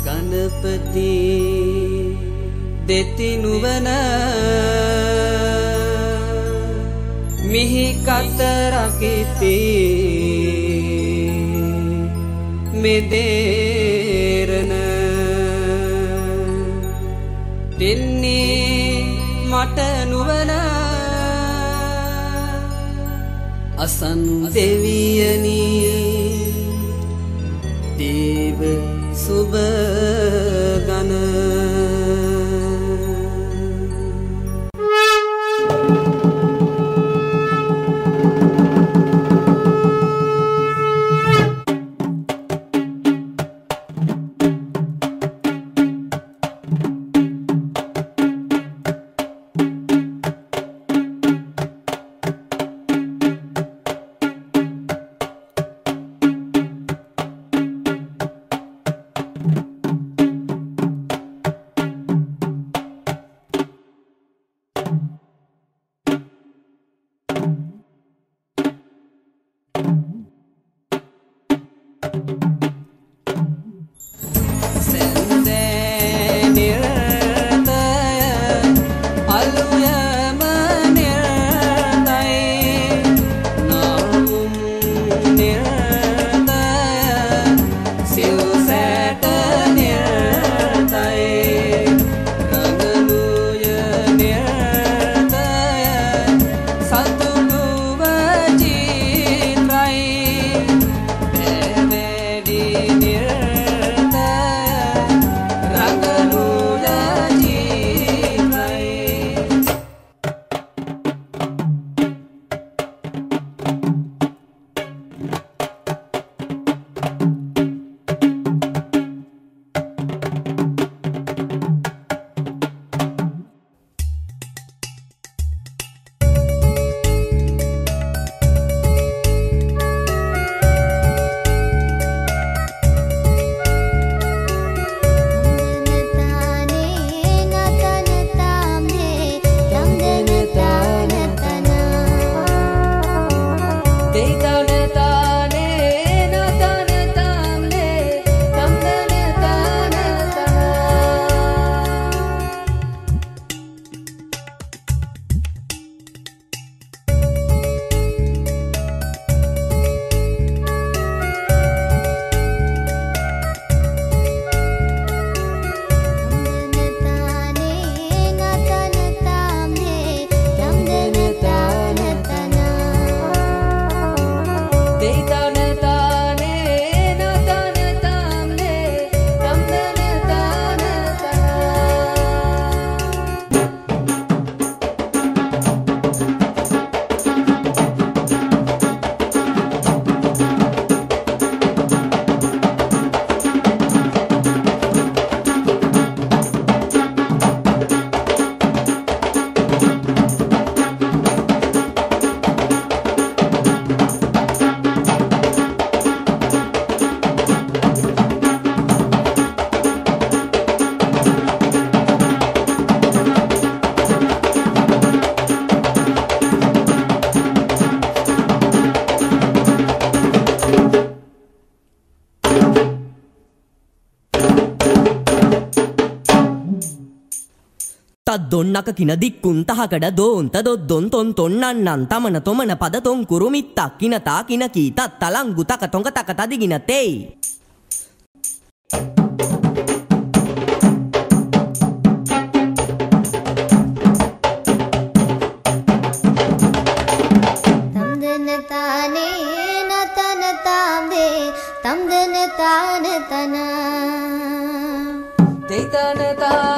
ගණපති දෙති නුවන මිහි කතරකිති මෙදේරන දෙන්නේ මට නුවන අසන් දෙවියනී सुबह They got තද්දොන්නක කින දික්කුන් තහකඩ දෝන්ත දොද්දොන් තොන් තොන්නන්නන් තමන තොමන පද තොන් කුරුමිත්තක් කිනතා කින කීතත් තලංගු තක තොඟ තක තදිගින තෙයි. தந்தன தான தன தன தான